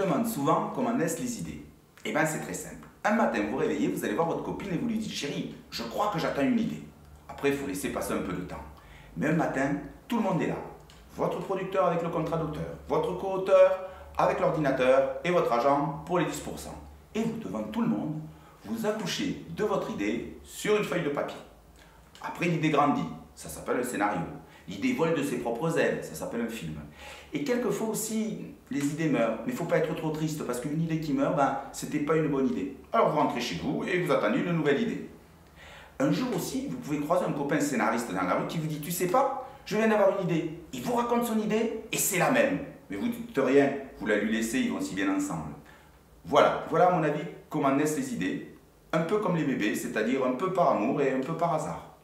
demande souvent comment naissent les idées. Eh bien, c'est très simple. Un matin, vous réveillez, vous allez voir votre copine et vous lui dites Chérie, je crois que j'attends une idée. Après, il faut laisser passer un peu de temps. Mais un matin, tout le monde est là. Votre producteur avec le contrat d'auteur, votre co-auteur avec l'ordinateur et votre agent pour les 10%. Et vous, devant tout le monde, vous accouchez de votre idée sur une feuille de papier. Après, l'idée grandit, ça s'appelle un scénario. L'idée vole de ses propres ailes, ça s'appelle un film. Et quelquefois aussi, les idées meurent. Mais il ne faut pas être trop triste parce qu'une idée qui meurt, ben, c'était pas une bonne idée. Alors vous rentrez chez vous et vous attendez une nouvelle idée. Un jour aussi, vous pouvez croiser un copain scénariste dans la rue qui vous dit Tu sais pas, je viens d'avoir une idée. Il vous raconte son idée et c'est la même. Mais vous ne dites rien, vous la lui laissez, ils vont si bien ensemble. Voilà, voilà à mon avis comment naissent les idées. Un peu comme les bébés, c'est-à-dire un peu par amour et un peu par hasard.